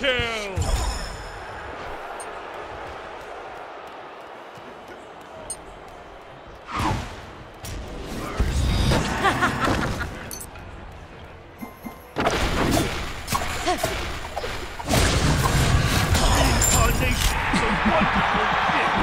kill. a wonderful gift.